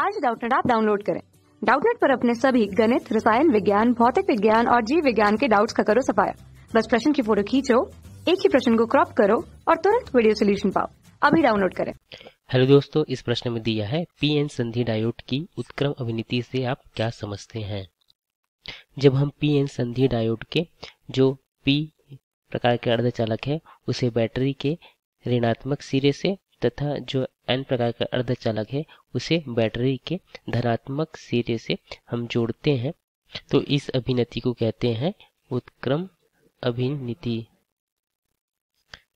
आज Doubtnut app download करें। Doubtnut पर अपने सभी गणित, रसायन विज्ञान, भौतिक विज्ञान और जीव विज्ञान के डाउट्स का करो सफाया। बस प्रश्न की फ़ोटो खींचो, एक ही प्रश्न को क्रॉप करो और तुरंत वीडियो सोल्यूशन पाओ। अभी डाउनलोड करें। हेलो दोस्तों, इस प्रश्न में दिया है पी एन संधि डायोड की उत्क्रम अभिनीति से आप क्या समझते हैं? जब हम पी एन संधि डायोड के, जो पी प्रकार के अर्धचालक है, उसे बैटरी के ऋणात्मक सिरे से तथा जो एन प्रकार का अर्धचालक है, उसे बैटरी के धनात्मक सिरे से हम जोड़ते हैं। तो इस अभिनति को कहते हैं उत्क्रम अभिनीति।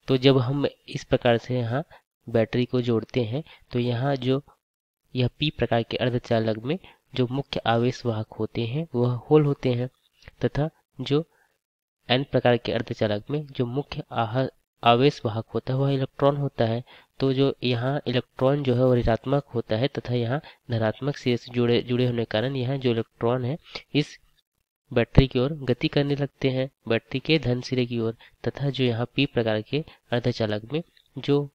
तो जब हम इस प्रकार से यहाँ बैटरी को जोड़ते हैं तो यहाँ जो यह पी प्रकार के अर्धचालक में जो मुख्य आवेश वाहक होते हैं, वह होल होते हैं, तथा जो एन प्रकार के अर्धचालक में जो मुख्य आवेश वाहक होता है, वह इलेक्ट्रॉन होता है। तो जो यहाँ इलेक्ट्रॉन जो है, वो ऋणात्मक होता है तथा यहाँ धनात्मक से जुड़े जुड़े होने के कारण यहाँ जो इलेक्ट्रॉन है, इस बैटरी की ओर गति करने लगते हैं, बैटरी के धन सिरे की ओर तथा जो यहाँ पी प्रकार के अर्धचालक में जो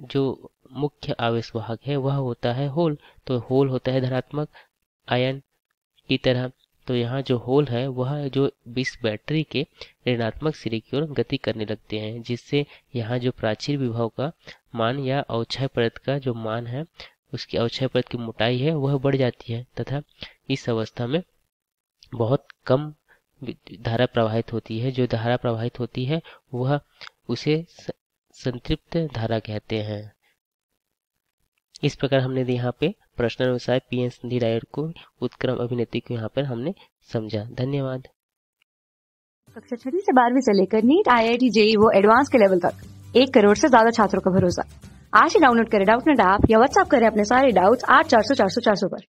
जो मुख्य आवेश वाहक है, वह होता है होल तो होल होता है धनात्मक आयन की तरह। तो यहाँ जो होल है, वह जो इस बैटरी के ऋणात्मक सिरे की ओर गति करने लगते हैं, जिससे यहाँ जो प्राचीर विभव का मान या अवक्षय परत का जो मान है, उसकी अवक्षय परत की मोटाई है, वह बढ़ जाती है तथा इस अवस्था में बहुत कम धारा प्रवाहित होती है। जो धारा प्रवाहित होती है, वह उसे संतृप्त धारा कहते हैं। इस प्रकार हमने यहाँ पे प्रश्न अनुसार पी एन संधि रायर को, उत्क्रम अभिनेत्री को यहाँ पर हमने समझा। धन्यवाद। कक्षा छठी से बारहवीं से लेकर NEET I I T JEE वो एडवांस के लेवल तक, एक करोड़ से ज़्यादा छात्रों का भरोसा। आज ही डाउनलोड करें डाउट नेट ऐप या व्हाट्सएप करें अपने सारे डाउट्स आठ चार सौ चार सौ चार सौ पर।